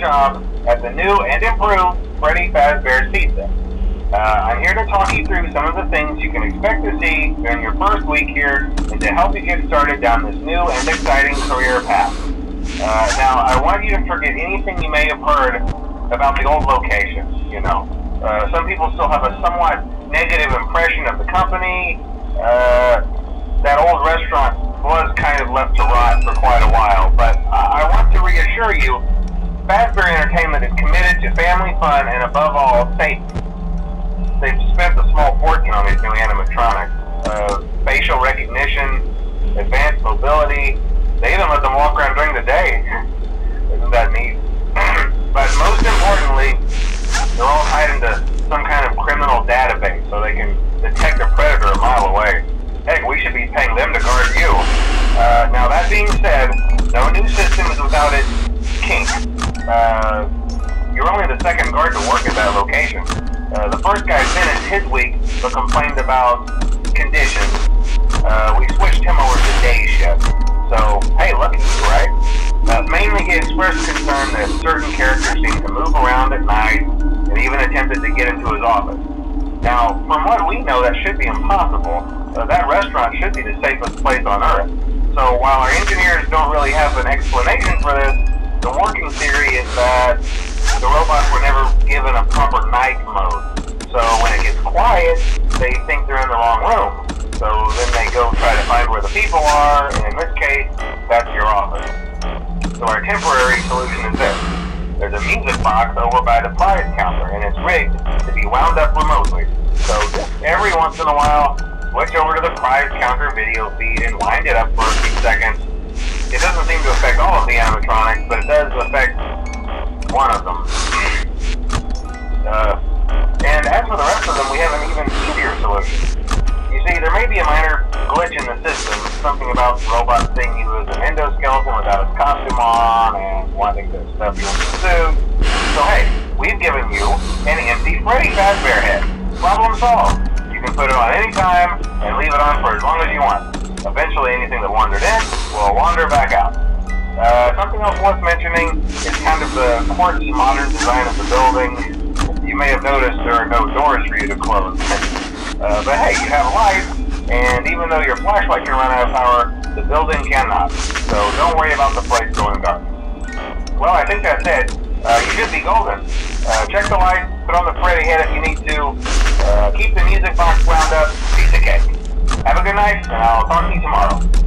job at the new and improved Freddy Fazbear's Pizza. Uh, I'm here to talk you through some of the things you can expect to see during your first week here and to help you get started down this new and exciting career path. Uh, now, I want you to forget anything you may have heard about the old locations, you know. Uh, some people still have a somewhat negative impression of the company. Uh, that old restaurant was kind of left to rot for quite a while, but I want to reassure you, Fazbear Entertainment is committed to family fun and above all, safety. They've spent a small fortune on these new animatronics. Uh, facial recognition, advanced mobility, Uh, the first guy finished his week but complained about conditions. Uh, we switched him over to day shift. So, hey, lucky right? Uh, mainly he expressed concern that certain characters seemed to move around at night and even attempted to get into his office. Now, from what we know, that should be impossible. Uh, that restaurant should be the safest place on Earth. So while our engineers don't really have an explanation for this, the working theory is that the robots were never given a proper night mode. So when it gets quiet, they think they're in the wrong room. So then they go try to find where the people are, and in this case, that's your office. So our temporary solution is this. There's a music box over by the prize counter, and it's rigged to be wound up remotely. So just every once in a while, switch over to the prize counter video feed and wind it up for a few seconds. It doesn't seem to affect all of the animatronics, but it does affect one of them. We have an even easier solution. You see, there may be a minor glitch in the system, something about the robot seeing you as an endoskeleton without his costume on and wanting to stuff you the suit. So hey, we've given you an empty Freddy Fazbear head. Problem solved. You can put it on any time and leave it on for as long as you want. Eventually anything that wandered in will wander back out. Uh, something else worth mentioning is kind of the quirky modern design of the building. May have noticed there are no doors for you to close. Uh, but hey, you have a light, and even though your flashlight can run out of power, the building cannot. So don't worry about the place going dark. Well, I think that's it. Uh, you should be golden. Uh, check the light, put on the Freddy head if you need to. Uh, keep the music box wound up, piece of cake. Have a good night, and I'll talk to you tomorrow.